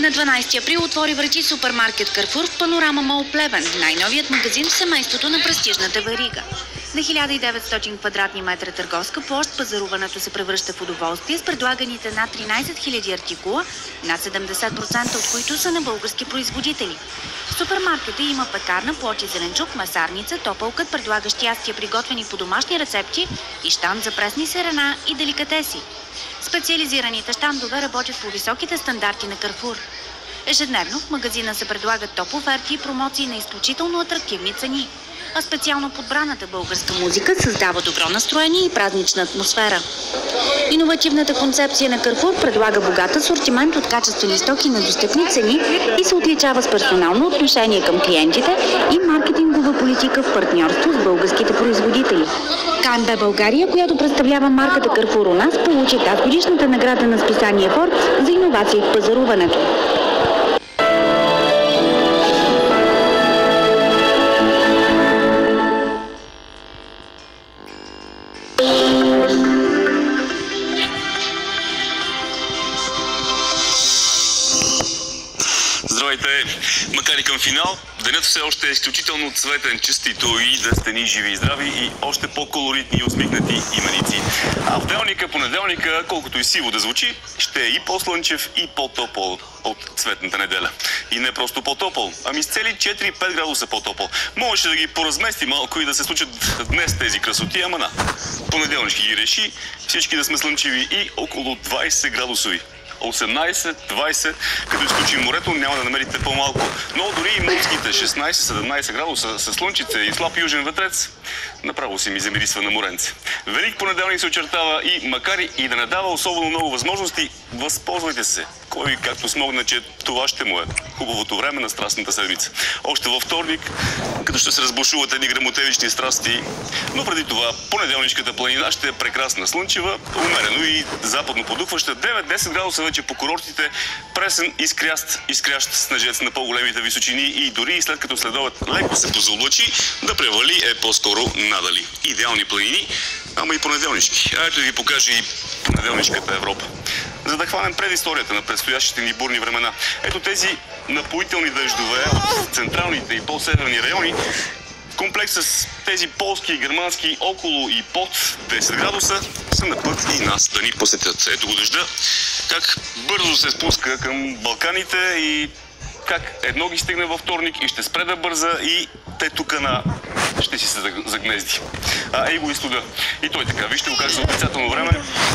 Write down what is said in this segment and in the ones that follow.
На 12 април отвори врати супермаркет Карфур в панорама Мол Плевен, най-новият магазин в семейството на престижната верига. На 1900 квадратни метра търговска площ пазаруването се превръща в удоволствие с предлаганите над 13 000 артикула, над 70% от които са на български производители. В супермаркета има пекарна, плод и зеленчук, месарница, топълкът, предлагащ ястия приготвени по домашни рецепти и штанд за пресни серена и деликатеси. Специализираните щандове работят по високите стандарти на Карфур. Ежедневно в магазина се предлагат топ оферти и промоции на изключително атрактивни цени. А специално подбраната българска музика създава добро настроение и празнична атмосфера. Иновативната концепция на Карфур предлага богат асортимент от качествени стоки на достъпни цени и се отличава с персонално отношение към клиентите и маркетингова политика в партньорство с българските производители. КМБ България, която представлява марката Карфур у нас, получи тази годишната награда на списание Forbes за иновации в пазаруването. Здравейте! Макар и към финал, денят все още е изключително цветен, честито и да сте ни живи и здрави и още по-колоритни и усмихнати именици. А в делника, понеделника, колкото и сиво да звучи, ще е и по-слънчев и по-топъл от цветната неделя. И не просто по-топъл, ами с цели 4-5 градуса по-топъл. Можеше да ги поразмести малко и да се случат днес тези красоти, ама на. Понеделнички ги реши, всички да сме слънчеви и около 20 градусови. 18-20, като изключим морето, няма да намерите по-малко. Но дори и морските 16-17 градуса с слънчице и слаб южен ветрец, направо си ми замирисва на моренце. Велик понеделник се очертава и макар и да не дава особено много възможности, възползвайте се. Кой както смогна, че това ще му е хубавото време на страстната седмица. Още във вторник, като ще се разбушуват едни грамотевични страсти, но преди това понеделничката планина ще е прекрасна, слънчева, умерено и западно подухваща 9-10 градуса вече по курортите, пресен, изкряст, изкрящ снежец на по-големите височини и дори и след като следоват леко се позаоблачи, да превали е по-скоро надали. Идеални планини, ама и понеделнички. Айде да ви покажа и понеделничката Европа за да хванем предисторията на предстоящите ни бурни времена. Ето тези напоителни дъждове от централните и по-северни райони комплекс с тези полски и германски около и под 10 градуса са на път и нас да ни посетят. Ето го дъжда, как бързо се спуска към Балканите и как едно ги стигне във вторник и ще спре да бърза и те тук на ще си се загнезди. А, ей го и студа. И той така. Вижте го как за отрицателно време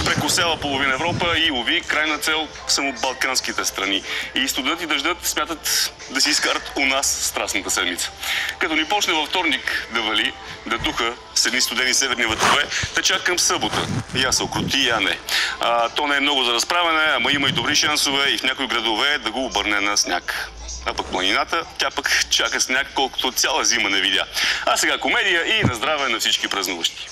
прекосява половина Европа и лови крайна цел само балканските страни. И студът и дъждът смятат да си изкарат у нас страстната седмица. Като ни почне във вторник да вали, да духа с едни студени северни ветрове, да чак към събота. Я се окрути, я не. А, то не е много за разправяне, ама има и добри шансове и в някои градове да го обърне на сняг. А пък планината, тя пък чака сняг, колкото цяла зима не видя. А сега комедия и на здраве на всички празнуващи.